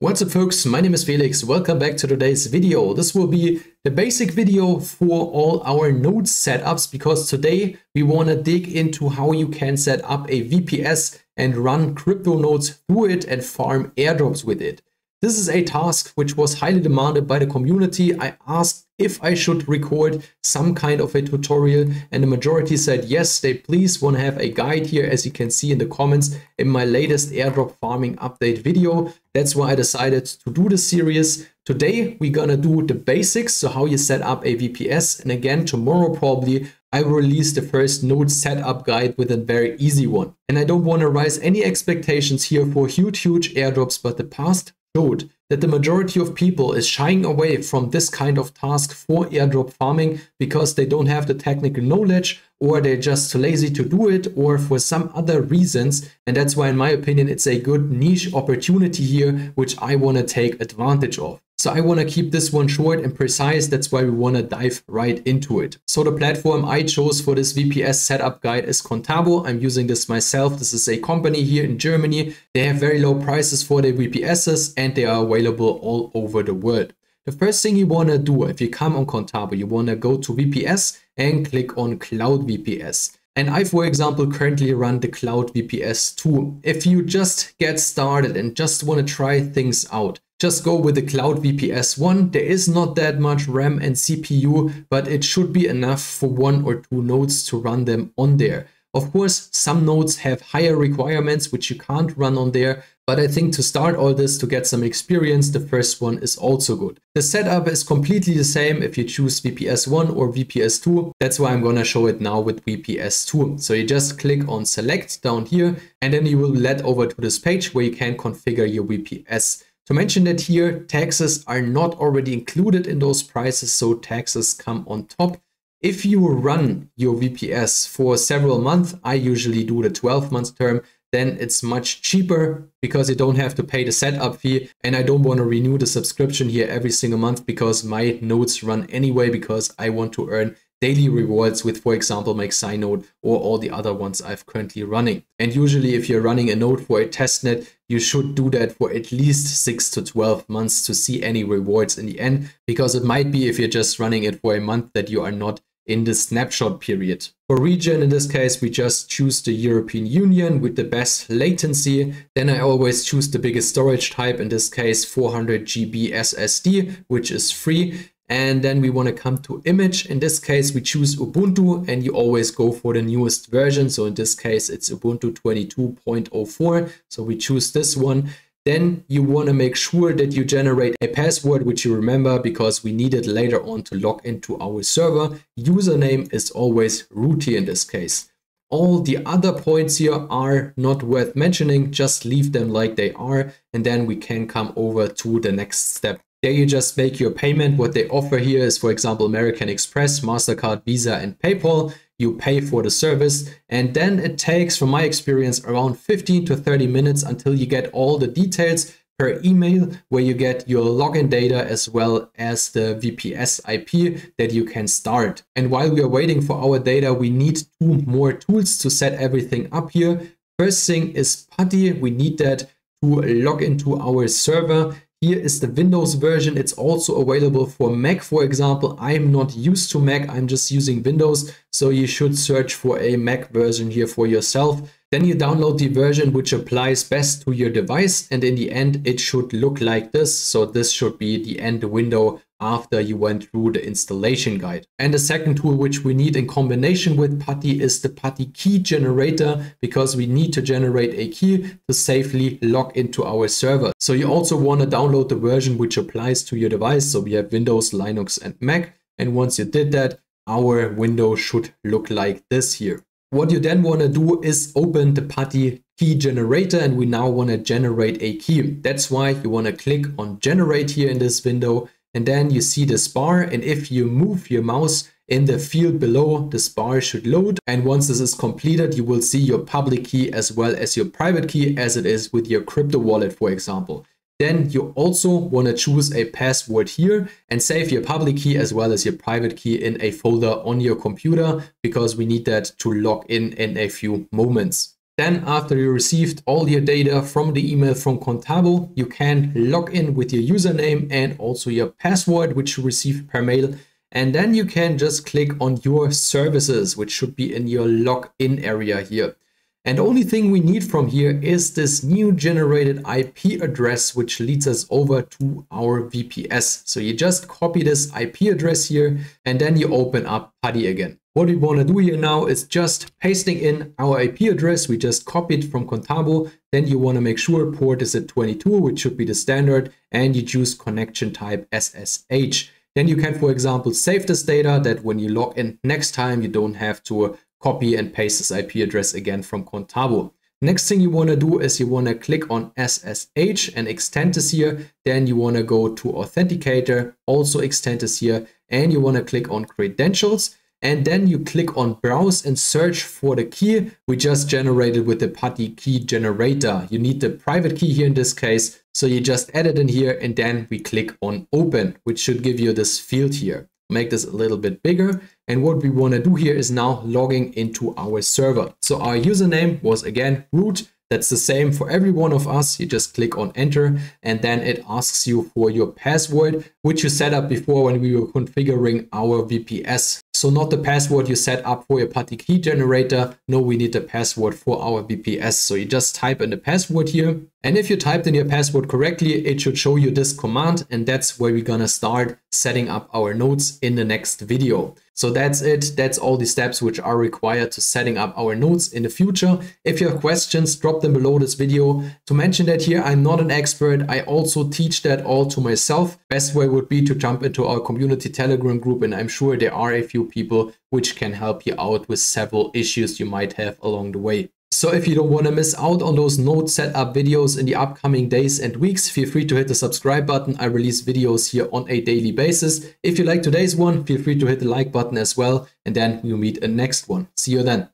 What's up folks, my name is Felix, welcome back to today's video. This will be the basic video for all our node setups because today we want to dig into how you can set up a VPS and run crypto nodes through it and farm airdrops with it. This is a task which was highly demanded by the community. I asked if I should record some kind of a tutorial and the majority said yes, they please want to have a guide here as you can see in the comments in my latest airdrop farming update video. That's why I decided to do this series. Today we're gonna do the basics, so how you set up a VPS and again tomorrow probably I will release the first node setup guide with a very easy one. And I don't want to raise any expectations here for huge, huge airdrops, but the past showed that the majority of people is shying away from this kind of task for airdrop farming because they don't have the technical knowledge or they're just too lazy to do it or for some other reasons. And that's why, in my opinion, it's a good niche opportunity here, which I want to take advantage of. So I want to keep this one short and precise. That's why we want to dive right into it. So the platform I chose for this VPS setup guide is Contabo. I'm using this myself. This is a company here in Germany. They have very low prices for their VPSs and they are available all over the world. The first thing you want to do if you come on Contabo, you want to go to VPS and click on Cloud VPS. And I, for example, currently run the Cloud VPS 2. If you just get started and just want to try things out, just go with the Cloud VPS 1. There is not that much RAM and CPU, but it should be enough for one or two nodes to run them on there. Of course, some nodes have higher requirements, which you can't run on there, but I think to start all this to get some experience, the first one is also good. The setup is completely the same if you choose VPS 1 or VPS 2. That's why I'm gonna show it now with VPS 2. So you just click on select down here, and then you will led over to this page where you can configure your VPS. To mention that here, taxes are not already included in those prices, so taxes come on top. If you run your VPS for several months, I usually do the 12 month term, then it's much cheaper because you don't have to pay the setup fee. And I don't want to renew the subscription here every single month because my nodes run anyway because I want to earn daily rewards with, for example, my Xynode or all the other ones I've currently running. And usually if you're running a node for a testnet, you should do that for at least 6 to 12 months to see any rewards in the end, because it might be if you're just running it for a month that you are not in the snapshot period. For region, in this case, we just choose the European Union with the best latency. Then I always choose the biggest storage type, in this case 400 GB SSD, which is free. And then we want to come to image. In this case, we choose Ubuntu and you always go for the newest version. So in this case, it's Ubuntu 22.04. So we choose this one. Then you want to make sure that you generate a password which you remember because we need it later on to log into our server. Username is always root in this case. All the other points here are not worth mentioning, just leave them like they are and then we can come over to the next step. There you just make your payment. What they offer here is, for example, American Express, MasterCard, Visa, and PayPal. You pay for the service, and then it takes, from my experience, around 15 to 30 minutes until you get all the details per email where you get your login data as well as the VPS IP that you can start. And while we are waiting for our data, we need two more tools to set everything up here. First thing is PuTTY. We need that to log into our server here is the Windows version. It's also available for Mac, for example. I'm not used to Mac. I'm just using Windows. So you should search for a Mac version here for yourself. Then you download the version which applies best to your device. And in the end, it should look like this. So this should be the end window after you went through the installation guide. And the second tool which we need in combination with PuTTY is the PuTTY key generator because we need to generate a key to safely log into our server. So you also want to download the version which applies to your device. So we have Windows, Linux and Mac. And once you did that, our window should look like this here. What you then want to do is open the PuTTY key generator and we now want to generate a key. That's why you want to click on generate here in this window and then you see this bar and if you move your mouse in the field below, this bar should load. And once this is completed, you will see your public key as well as your private key as it is with your crypto wallet, for example. Then you also want to choose a password here and save your public key as well as your private key in a folder on your computer because we need that to log in in a few moments. Then after you received all your data from the email from Contabo, you can log in with your username and also your password, which you receive per mail. And then you can just click on your services, which should be in your login area here. And only thing we need from here is this new generated IP address, which leads us over to our VPS. So you just copy this IP address here, and then you open up PuTTY again. What we want to do here now is just pasting in our IP address. We just copied from Contabo. Then you want to make sure port is at 22, which should be the standard, and you choose connection type SSH. Then you can, for example, save this data that when you log in next time, you don't have to copy and paste this IP address again from Contabo. Next thing you want to do is you want to click on SSH and extend this here. Then you want to go to Authenticator, also extend this here, and you want to click on Credentials. And then you click on Browse and search for the key we just generated with the PuTTY key generator. You need the private key here in this case. So you just add it in here and then we click on Open, which should give you this field here make this a little bit bigger. And what we want to do here is now logging into our server. So our username was again root. That's the same for every one of us. You just click on enter and then it asks you for your password, which you set up before when we were configuring our VPS. So not the password you set up for your PuTTY key generator. No, we need the password for our VPS. So you just type in the password here. And if you typed in your password correctly, it should show you this command. And that's where we're gonna start setting up our nodes in the next video. So that's it. That's all the steps which are required to setting up our nodes in the future. If you have questions, drop them below this video. To mention that here, I'm not an expert. I also teach that all to myself. Best way would be to jump into our community telegram group. And I'm sure there are a few people which can help you out with several issues you might have along the way. So if you don't want to miss out on those node setup videos in the upcoming days and weeks, feel free to hit the subscribe button. I release videos here on a daily basis. If you like today's one, feel free to hit the like button as well. And then we'll meet in next one. See you then.